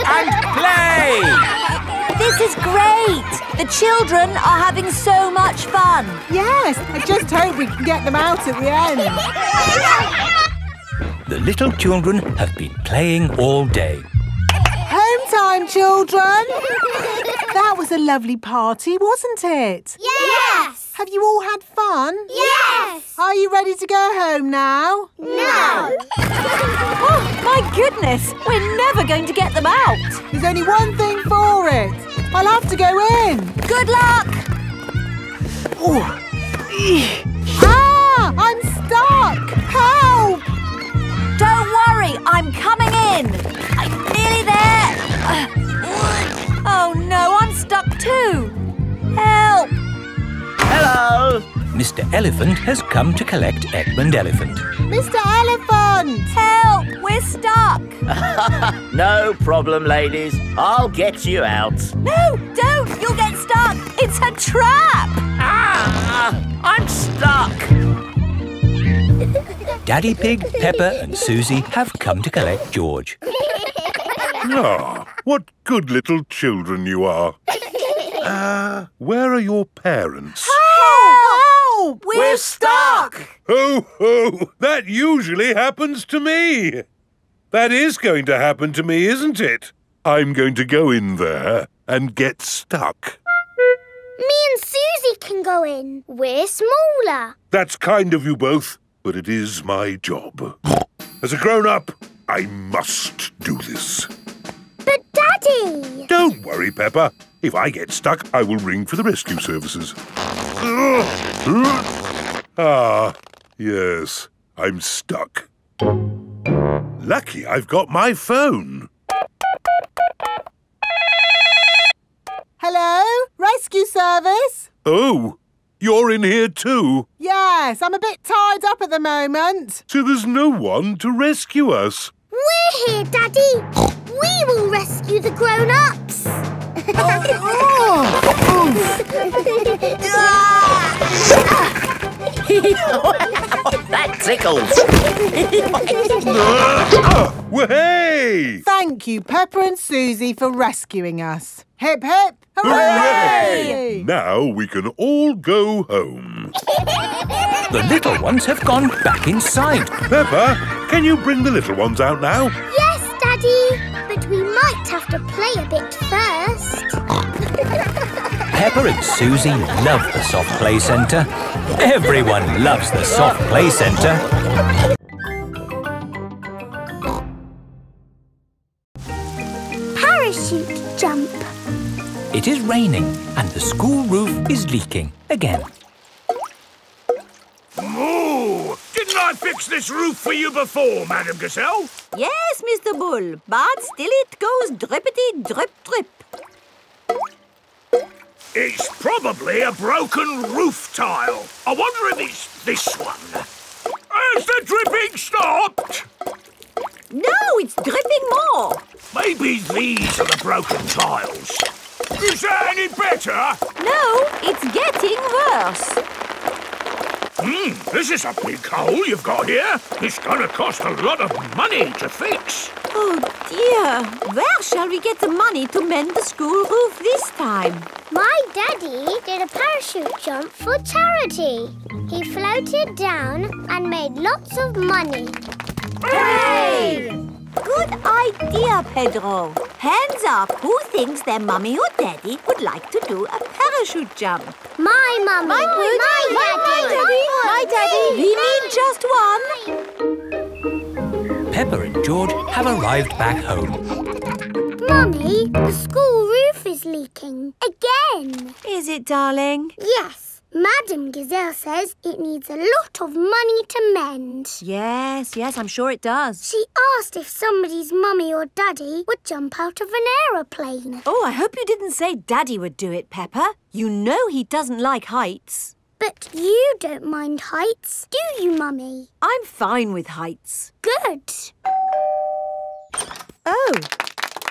and play. This is great. The children are having so much fun. Yes, I just hope we can get them out at the end. The little children have been playing all day. Home time, children. That was a lovely party, wasn't it? Yes! Have you all had fun? Yes! Are you ready to go home now? No! Oh, my goodness. We're never going to get them out. There's only one thing for it. I'll have to go in. Good luck. Ah! I'm stuck! Help! Don't worry, I'm coming in. I'm nearly there. Oh no, I'm stuck too. Help! Hello! Mr. Elephant has come to collect Edmund Elephant. Mr. Elephant! Help! We're stuck. no problem, ladies. I'll get you out. No, don't. You'll get stuck. It's a trap. Ah! I'm stuck! Daddy Pig, Peppa and Suzy have come to collect George. Ah, what good little children you are. Uh, where are your parents? Help! We're, stuck. Ho, ho! That usually happens to me. That is going to happen to me, isn't it? I'm going to go in there and get stuck. Me and Suzy can go in. We're smaller. That's kind of you both, but it is my job. As a grown-up, I must do this. But Daddy! Don't worry, Peppa. If I get stuck, I will ring for the rescue services. Ah, yes, I'm stuck. Lucky I've got my phone. Hello? Rescue service? Oh, you're in here too? Yes, I'm a bit tied up at the moment. So there's no one to rescue us. We're here, Daddy. We will rescue the grown-ups. that tickles. Hey! Thank you, Peppa and Suzy, for rescuing us. Hip hip! Hooray! Now we can all go home. The little ones have gone back inside. Peppa, can you bring the little ones out now? yes, Daddy. But we might have to play a bit first. Peppa and Suzy love the soft play centre. Everyone loves the soft play centre. Parachute jump. It is raining and the school roof is leaking again. Moo! Didn't I fix this roof for you before, Madam Gazelle? Yes, Mr. Bull, but still it goes drippity drip drip. It's probably a broken roof tile. I wonder if it's this one. Has the dripping stopped? No, it's dripping more. Maybe these are the broken tiles. Is that any better? No, it's getting worse. Hmm, this is a big hole you've got here. It's gonna cost a lot of money to fix. Oh dear, where shall we get the money to mend the school roof this time? My daddy did a parachute jump for charity. He floated down and made lots of money. Hooray! Good idea, Pedro. Hands up, who thinks their mummy or daddy would like to do a parachute jump? My mummy. My good. My, My daddy. My daddy. We need just one. Peppa and George have arrived back home. Mummy, the school roof is leaking. Again. Is it, darling? Yes. Madam Gazelle says it needs a lot of money to mend. Yes, yes, I'm sure it does. She asked if somebody's mummy or daddy would jump out of an aeroplane. Oh, I hope you didn't say Daddy would do it, Peppa. You know he doesn't like heights. But you don't mind heights, do you, Mummy? I'm fine with heights. Good. Oh,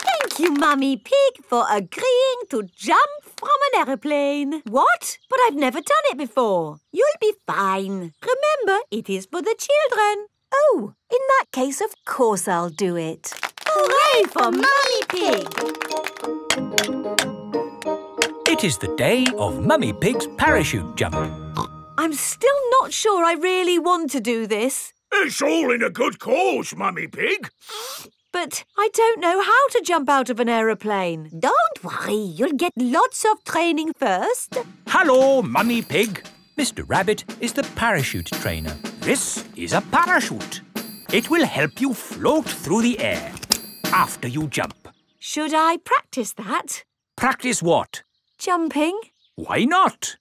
thank you, Mummy Pig, for agreeing to jump from an aeroplane. What? But I've never done it before. You'll be fine. Remember, it is for the children. Oh, in that case, of course I'll do it. Hooray for Mummy Pig! It is the day of Mummy Pig's parachute jump. I'm still not sure I really want to do this. It's all in a good cause, Mummy Pig. But I don't know how to jump out of an aeroplane. Don't worry, you'll get lots of training first. Hello, Mummy Pig. Mr. Rabbit is the parachute trainer. This is a parachute. It will help you float through the air after you jump. Should I practice that? Practice what? Jumping? Why not?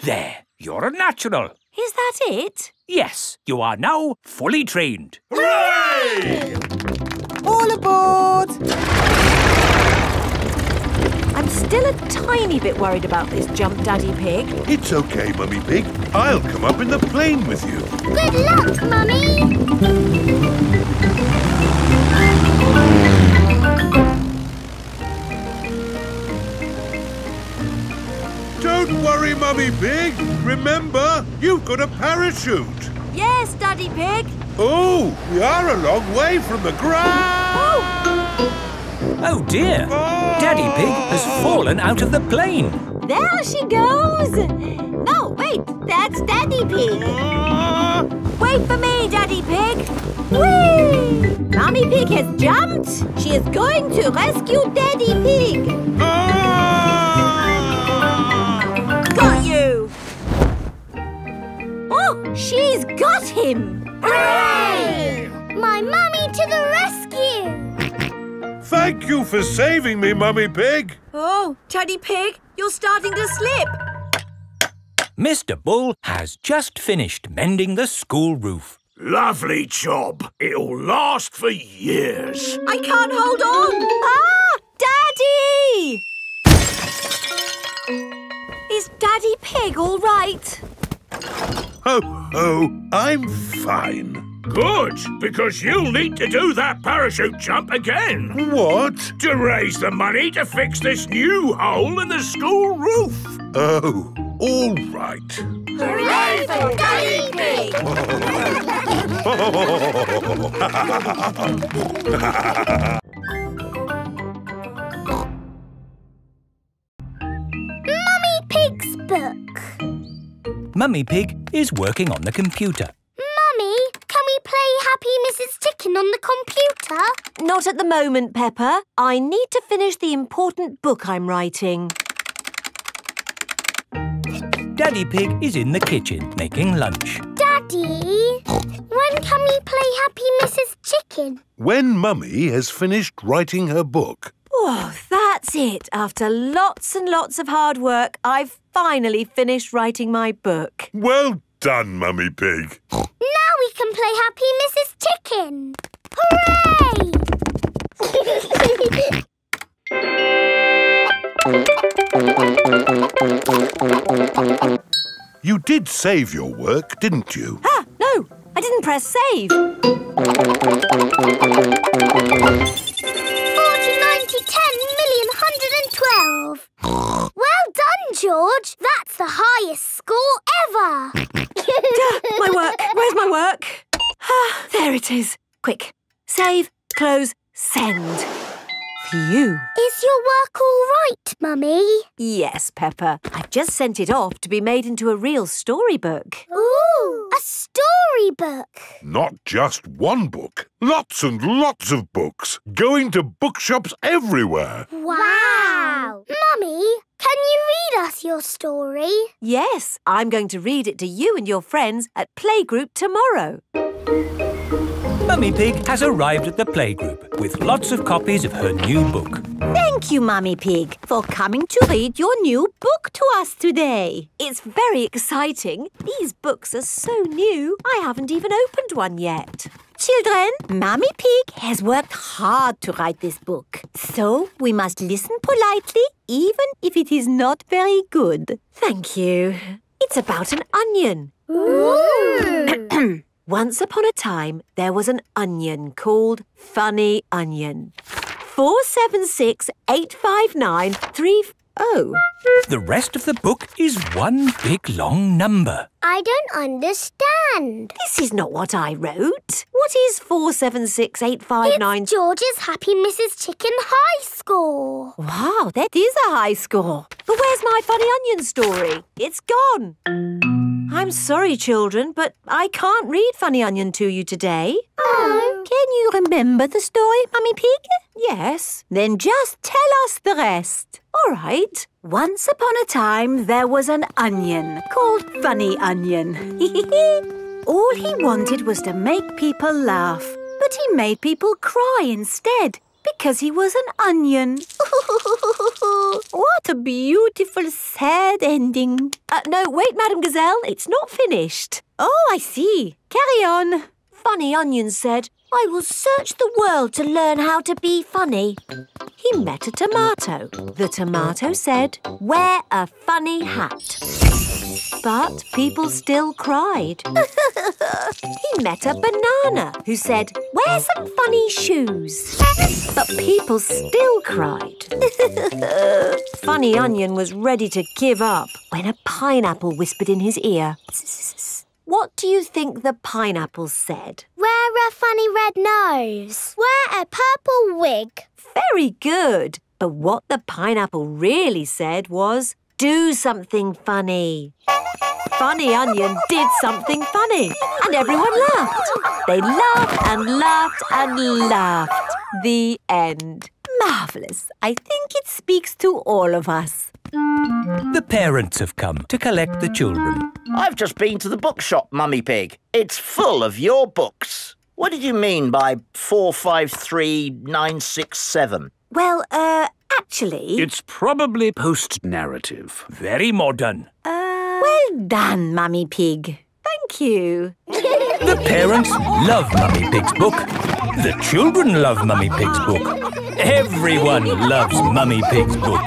There, you're a natural. Is that it? Yes, you are now fully trained. Hooray! All aboard! I'm still a tiny bit worried about this jump, Daddy Pig. It's okay, Mummy Pig. I'll come up in the plane with you. Good luck, Mummy! Don't worry, Mummy Pig. Remember, you've got a parachute. Yes, Daddy Pig. Oh, we are a long way from the ground. Oh dear, Daddy Pig has fallen out of the plane. There she goes. No, wait, that's Daddy Pig. Wait for me, Daddy Pig. Whee! Mommy Pig has jumped. She is going to rescue Daddy Pig. Got Oh, she's got him. Hooray! My mummy to the rescue! Thank you for saving me, Mummy Pig. Oh, Teddy Pig, you're starting to slip. Mr. Bull has just finished mending the school roof. Lovely job. It'll last for years. I can't hold on. Ah, Daddy! Is Daddy Pig all right? Ho, ho, I'm fine. Good, because you'll need to do that parachute jump again. What? To raise the money to fix this new hole in the school roof. Oh, all right. Hooray for Daddy Pig! Mummy Pig is working on the computer. Mummy, can we play Happy Mrs. chicken on the computer? Not at the moment, Peppa. I need to finish the important book I'm writing. Daddy Pig is in the kitchen making lunch. Daddy, when can we play Happy Mrs. Chicken? When Mummy has finished writing her book. Oh, that's it. After lots and lots of hard work, I've finally finished writing my book. Well done, Mummy Pig. Now we can play Happy Mrs. Chicken. Hooray! You did save your work, didn't you? Ah, no, I didn't press save. 40, 90, 10 million, 112. well done, George. That's the highest score ever. Duh, my work. Where's my work? Ah, there it is. Quick. Save, close, send. Phew. Is your work all right, Mummy? Yes, Peppa. I've just sent it off to be made into a real storybook. Ooh, a storybook. Not just one book. Lots and lots of books. Going to bookshops everywhere. Wow. Mummy, can you read us your story? Yes, I'm going to read it to you and your friends at Playgroup tomorrow. Mummy Pig has arrived at the playgroup with lots of copies of her new book. Thank you, Mummy Pig, for coming to read your new book to us today. It's very exciting. These books are so new, I haven't even opened one yet. Children, Mummy Pig has worked hard to write this book. So we must listen politely, even if it is not very good. Thank you. It's about an onion. Ooh. Once upon a time, there was an onion called Funny Onion. 4768593 Oh. The rest of the book is one big long number. I don't understand. This is not what I wrote. What is 4768593? It's George's Happy Mrs. Chicken high score. Wow, that is a high score. But where's my funny onion story? It's gone. I'm sorry, children, but I can't read Funny Onion to you today. Oh. Can you remember the story, Mummy Pig? Yes. Then just tell us the rest. All right. Once upon a time, there was an onion called Funny Onion. All he wanted was to make people laugh, but he made people cry instead because he was an onion. what a beautiful, sad ending. Uh, no, wait, Madame Gazelle, it's not finished. Oh, I see. Carry on. Funny Onion said, I will search the world to learn how to be funny. He met a tomato. The tomato said, wear a funny hat. But people still cried. he met a banana who said, wear some funny shoes. But people still cried. funny Onion was ready to give up when a pineapple whispered in his ear. What do you think the pineapple said? Wear a funny red nose. Wear a purple wig. Very good. But what the pineapple really said was, do something funny. Funny Onion did something funny, and everyone laughed. They laughed and laughed and laughed. The end. Marvellous. I think it speaks to all of us. The parents have come to collect the children. I've just been to the bookshop, Mummy Pig. It's full of your books. What did you mean by 453967? Well, uh, actually... It's probably post-narrative. Very modern. Uh... Well done, Mummy Pig. Thank you. The parents love Mummy Pig's book. The children love Mummy Pig's book. Everyone loves Mummy Pig's book.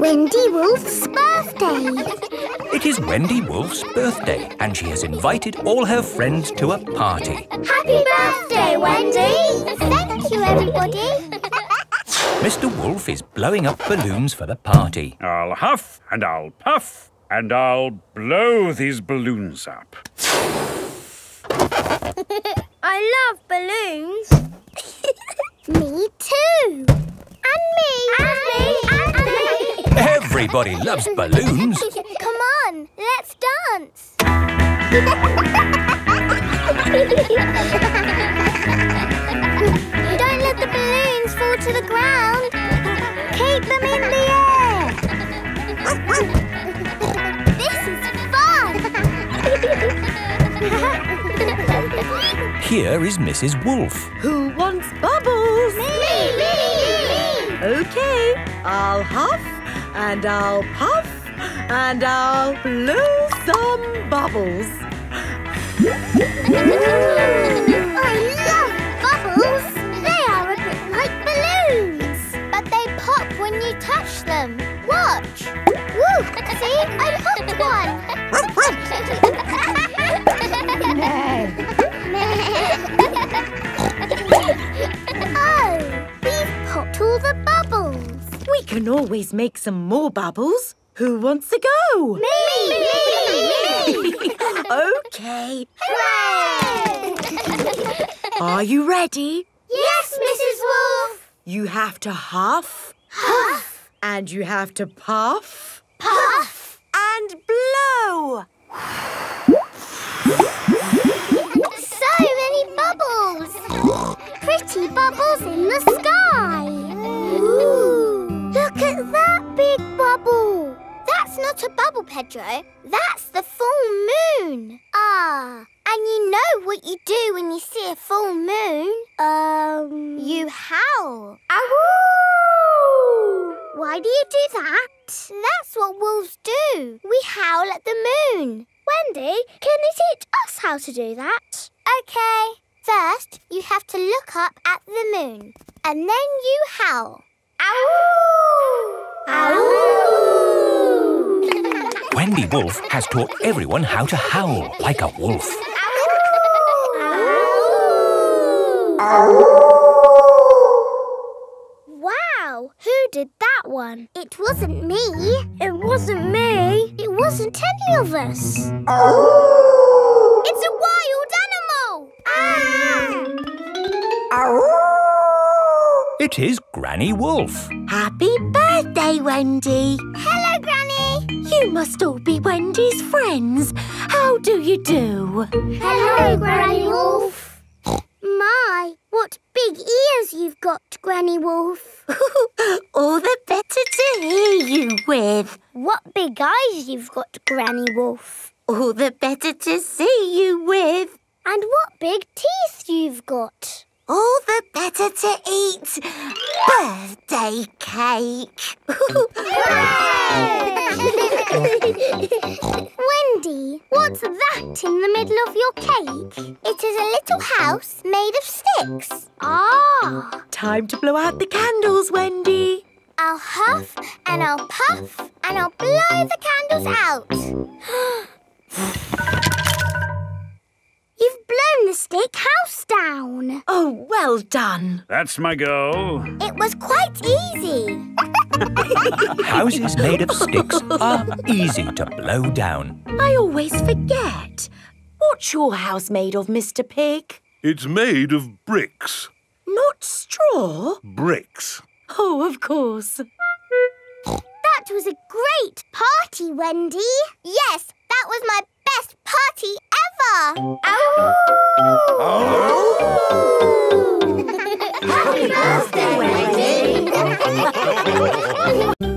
Wendy Wolf's birthday. It is Wendy Wolf's birthday, and she has invited all her friends to a party. Happy birthday, Wendy! Thank you, everybody. Mr. Wolf is blowing up balloons for the party. I'll huff and I'll puff and I'll blow these balloons up. I love balloons. me too. And me. And me. And me. Everybody loves balloons. Come on, let's dance. Don't let the balloons fall to the ground. Keep them in the air. this is fun. Here is Mrs. Wolf. Who wants bubbles? me, me, me. Okay, I'll huff and I'll puff and I'll blow some bubbles. I love bubbles. They are a bit like balloons, but they pop when you touch them. Watch. Woo! See, I popped one. can always make some more bubbles. Who wants to go? Me! me, me, me. okay. Hooray! Are you ready? yes, Mrs. Wolf. You have to huff Huff, and you have to puff puff. and blow. So many bubbles! Pretty bubbles in the sky! Look at that big bubble! That's not a bubble, Pedro. That's the full moon. Ah, and you know what you do when you see a full moon? Um... You howl. Ow! Why do you do that? That's what wolves do. We howl at the moon. Wendy, can you teach us how to do that? Okay. First, you have to look up at the moon. And then you howl. Ow! Ow! Wendy Wolf has taught everyone how to howl like a wolf. Wow, who did that one? It wasn't me. It wasn't me. It wasn't any of us. It is Granny Wolf. Happy birthday, Wendy. Hello, Granny. You must all be Wendy's friends. How do you do? Hello, Granny Wolf. My, what big ears you've got, Granny Wolf. all the better to hear you with. What big eyes you've got, Granny Wolf. All the better to see you with. And what big teeth you've got. All the better to eat birthday cake. Wendy, what's that in the middle of your cake? It is a little house made of sticks. Ah! Time to blow out the candles, Wendy. I'll huff and I'll puff and I'll blow the candles out. You've blown the stick house down. Oh, well done. That's my go. It was quite easy. Houses made of sticks are easy to blow down. I always forget. What's your house made of, Mr. Pig? It's made of bricks. Not straw? Bricks. Oh, of course. That was a great party, Wendy. Yes, that was my best party ever. Happy birthday, Wendy.